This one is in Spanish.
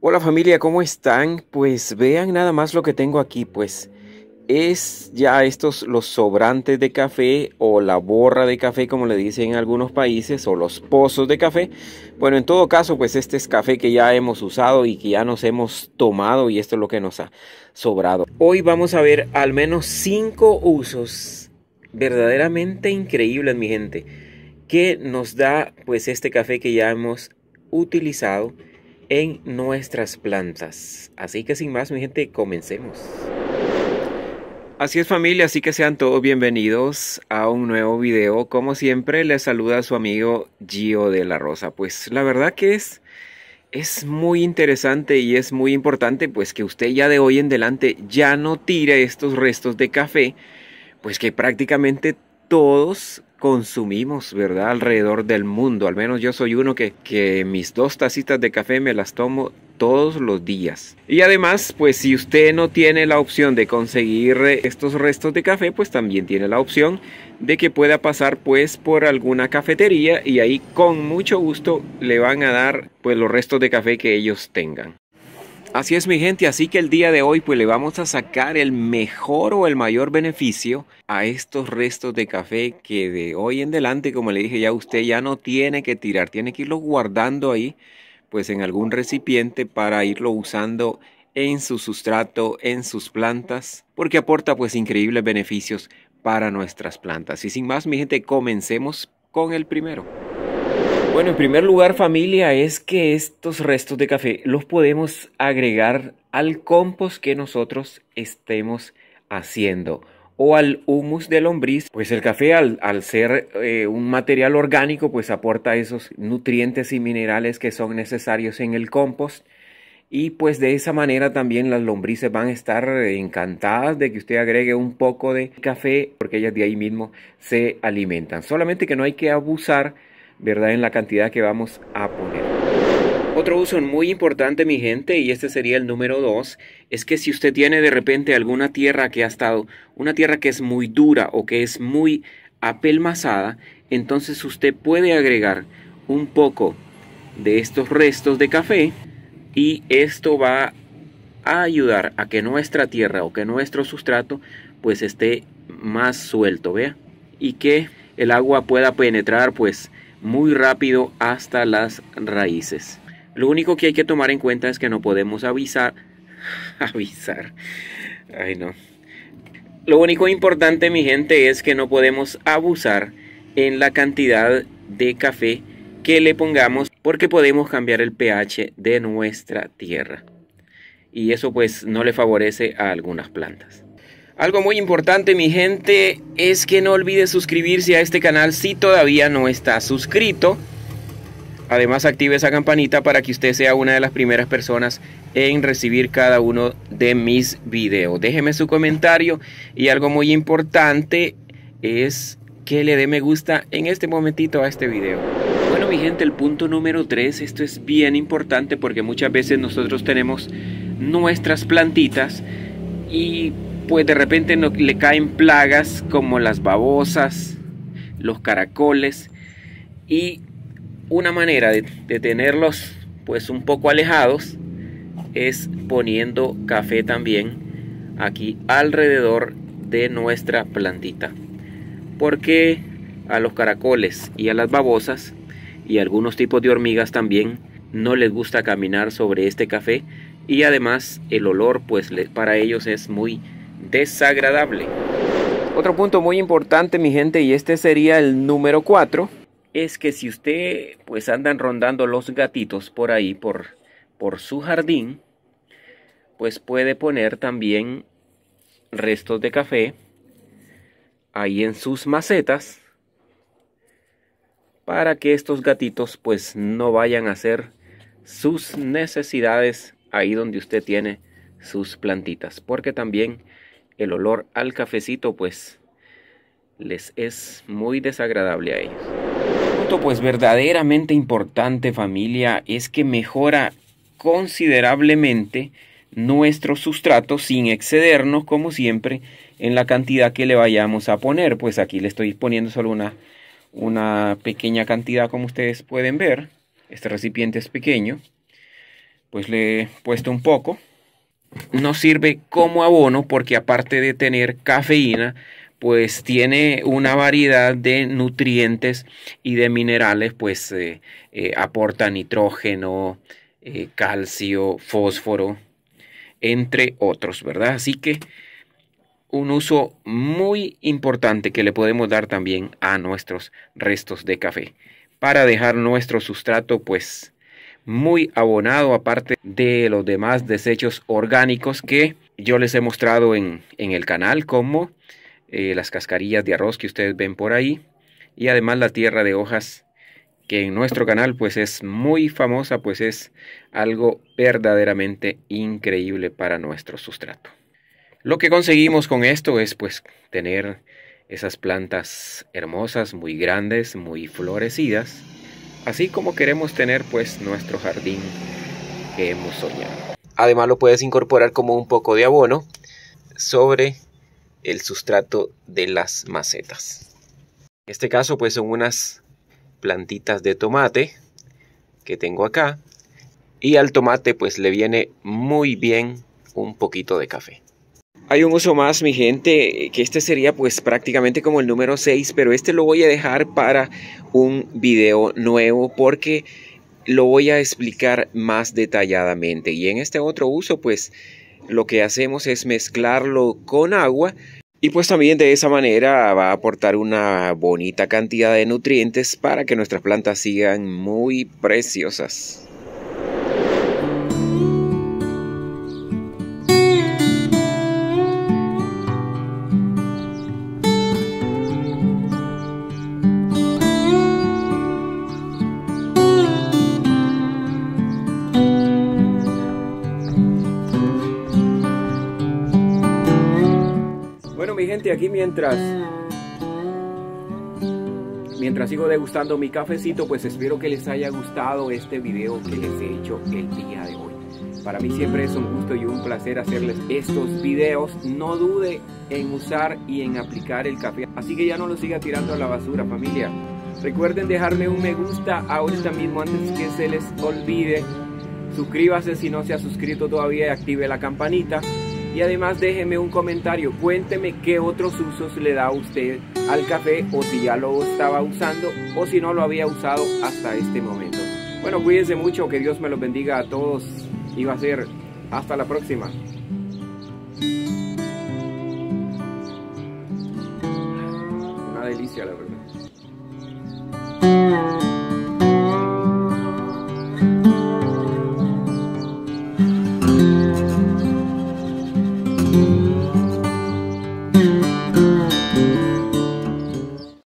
Hola familia, ¿cómo están? Pues vean nada más lo que tengo aquí, pues es ya estos los sobrantes de café o la borra de café como le dicen en algunos países o los pozos de café. Bueno, en todo caso, pues este es café que ya hemos usado y que ya nos hemos tomado y esto es lo que nos ha sobrado. Hoy vamos a ver al menos cinco usos verdaderamente increíbles, mi gente, que nos da pues este café que ya hemos utilizado en nuestras plantas. Así que sin más, mi gente, comencemos. Así es familia, así que sean todos bienvenidos a un nuevo video. Como siempre, les saluda su amigo Gio de la Rosa. Pues la verdad que es, es muy interesante y es muy importante pues que usted ya de hoy en adelante ya no tire estos restos de café, pues que prácticamente todos consumimos, ¿verdad? Alrededor del mundo. Al menos yo soy uno que, que mis dos tacitas de café me las tomo todos los días. Y además, pues si usted no tiene la opción de conseguir estos restos de café, pues también tiene la opción de que pueda pasar pues por alguna cafetería y ahí con mucho gusto le van a dar pues los restos de café que ellos tengan. Así es mi gente, así que el día de hoy pues le vamos a sacar el mejor o el mayor beneficio a estos restos de café que de hoy en adelante, como le dije ya, usted ya no tiene que tirar, tiene que irlo guardando ahí pues en algún recipiente para irlo usando en su sustrato, en sus plantas, porque aporta pues increíbles beneficios para nuestras plantas. Y sin más mi gente, comencemos con el primero. Bueno, en primer lugar, familia, es que estos restos de café los podemos agregar al compost que nosotros estemos haciendo o al humus de lombriz, pues el café al, ser eh, un material orgánico, pues aporta esos nutrientes y minerales que son necesarios en el compost. Y pues de esa manera también las lombrices van a estar encantadas de que usted agregue un poco de café, porque ellas de ahí mismo se alimentan. Solamente que no hay que abusar ¿verdad? En la cantidad que vamos a poner. Otro uso muy importante, mi gente, y este sería el número dos, es que si usted tiene de repente alguna tierra que ha estado, una tierra que es muy dura o que es muy apelmazada, entonces usted puede agregar un poco de estos restos de café y esto va a ayudar a que nuestra tierra o que nuestro sustrato pues esté más suelto, vea, y que el agua pueda penetrar pues muy rápido hasta las raíces. Lo único que hay que tomar en cuenta es que no podemos avisar. avisar. Ay, no. Lo único importante, mi gente, es que no podemos abusar en la cantidad de café que le pongamos porque podemos cambiar el pH de nuestra tierra. Y eso pues no le favorece a algunas plantas. Algo muy importante mi gente es que no olvide suscribirse a este canal si todavía no está suscrito. Además active esa campanita para que usted sea una de las primeras personas en recibir cada uno de mis videos. Déjeme su comentario y algo muy importante es que le dé me gusta en este momentito a este video. Bueno mi gente, el punto número 3, esto es bien importante porque muchas veces nosotros tenemos nuestras plantitas y pues de repente no, le caen plagas como las babosas, los caracoles y una manera de, de tenerlos pues un poco alejados es poniendo café también aquí alrededor de nuestra plantita. Porque a los caracoles y a las babosas y algunos tipos de hormigas también no les gusta caminar sobre este café y además el olor pues para ellos es muy desagradable. Otro punto muy importante, mi gente, y este sería el número 4, es que si usted pues andan rondando los gatitos por ahí, por, por su jardín, pues puede poner también restos de café ahí en sus macetas para que estos gatitos pues no vayan a hacer sus necesidades ahí donde usted tiene sus plantitas porque también el olor al cafecito pues les es muy desagradable a ellos. Punto pues verdaderamente importante familia es que mejora considerablemente nuestro sustrato sin excedernos como siempre en la cantidad que le vayamos a poner. Pues aquí le estoy poniendo solo una, una pequeña cantidad como ustedes pueden ver. Este recipiente es pequeño. pues le he puesto un poco. No sirve como abono porque aparte de tener cafeína, pues tiene una variedad de nutrientes y de minerales, pues eh, eh, aporta nitrógeno, eh, calcio, fósforo, entre otros, ¿verdad? Así que un uso muy importante que le podemos dar también a nuestros restos de café para dejar nuestro sustrato pues muy abonado aparte de los demás desechos orgánicos que yo les he mostrado en, en el canal como eh, las cascarillas de arroz que ustedes ven por ahí y además la tierra de hojas que en nuestro canal pues es muy famosa pues es algo verdaderamente increíble para nuestro sustrato. Lo que conseguimos con esto es pues tener esas plantas hermosas, muy grandes, muy florecidas, así como queremos tener pues nuestro jardín que hemos soñado. Además lo puedes incorporar como un poco de abono sobre el sustrato de las macetas. En este caso pues son unas plantitas de tomate que tengo acá y al tomate pues le viene muy bien un poquito de café. Hay un uso más, mi gente, que este sería pues prácticamente como el número 6, pero este lo voy a dejar para un video nuevo porque lo voy a explicar más detalladamente. Y en este otro uso pues lo que hacemos es mezclarlo con agua y pues también de esa manera va a aportar una bonita cantidad de nutrientes para que nuestras plantas sigan muy preciosas. Aquí mientras mientras sigo degustando mi cafecito, pues espero que les haya gustado este video que les he hecho el día de hoy. Para mí siempre es un gusto y un placer hacerles estos videos. No dude en usar y en aplicar el café. Así que ya no lo siga tirando a la basura, familia. Recuerden dejarme un me gusta ahorita mismo antes que se les olvide. Suscríbase si no se ha suscrito todavía y active la campanita. Y además déjeme un comentario, cuénteme qué otros usos le da usted al café o si ya lo estaba usando o si no lo había usado hasta este momento. Bueno, cuídense mucho, que Dios me los bendiga a todos y va a ser hasta la próxima. Una delicia, la verdad.